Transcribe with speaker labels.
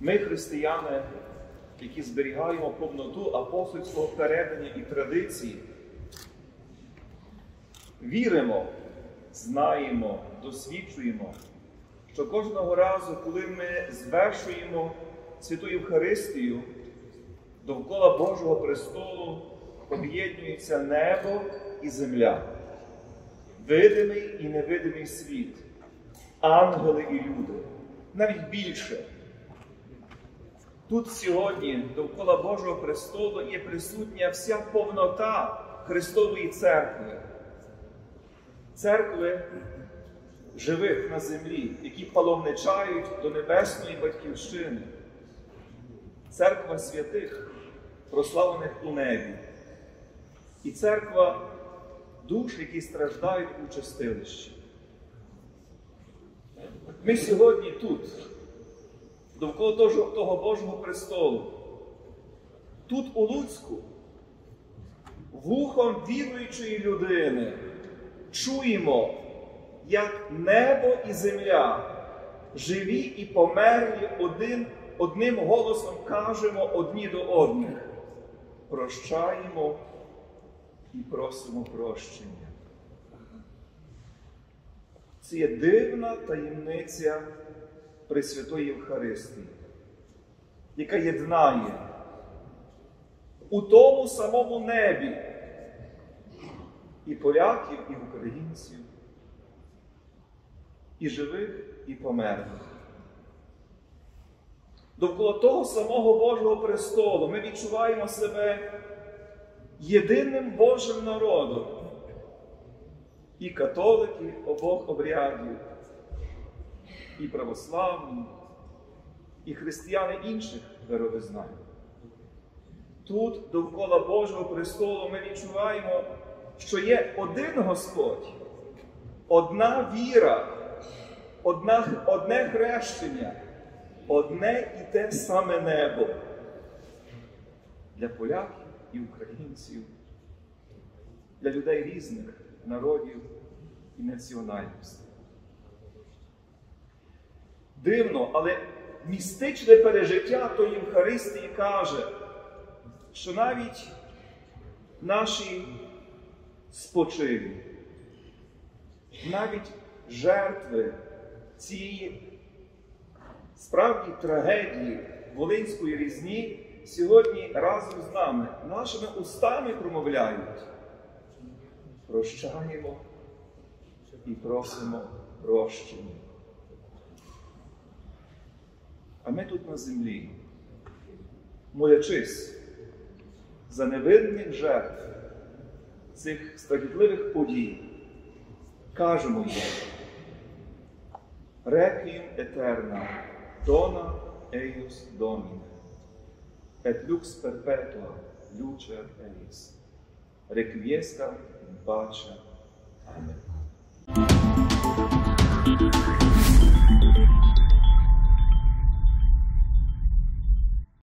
Speaker 1: Ми, християни, які зберігаємо повноту апостольського передання і традиції, віримо, знаємо, досвідчуємо, що кожного разу, коли ми звершуємо Святу Євхаристію, довкола Божого престолу об'єднується небо і земля, видимий і невидимий світ, ангели і люди, навіть більше. Тут сьогодні довкола Божого престолу є присутня вся повнота Христової церкви, церкви живих на землі, які паломничають до Небесної Батьківщини, церква святих, прославлених у небі, і церква душ, які страждають у чистилищі. Ми сьогодні тут довкола того, того Божого престолу. Тут у Луцьку, вухом віруючої людини, чуємо, як небо і земля, живі і померлі один, одним голосом кажемо одні до одних. Прощаємо і просимо прощення. Це є дивна таємниця. Пресвятої Євхаристії, яка єднає у тому самому небі і поляків, і українців, і живих, і померлих. Довкола того самого Божого престолу ми відчуваємо себе єдиним Божим народом і католики обох обрядів і православні, і християни інших веровизнань. Тут, довкола Божого престолу, ми відчуваємо, що є один Господь, одна віра, одна, одне хрещення, одне і те саме небо для поляків і українців, для людей різних народів і національностей. Дивно, але містичне пережиття тої Євхаристії каже, що навіть наші спочилі, навіть жертви цієї справді трагедії Волинської різні сьогодні разом з нами, нашими устами промовляють. Прощаємо і просимо прощення. А ми тут на землі, молячись за невинних жертв цих справедливих подій, кажемо їм Requiem eterna, dona eius Domine, et lux perpetua lucer eis. Requiescat in pace. Amen.